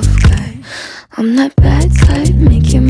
guy. I'm that bad type, make your